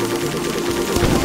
ああ。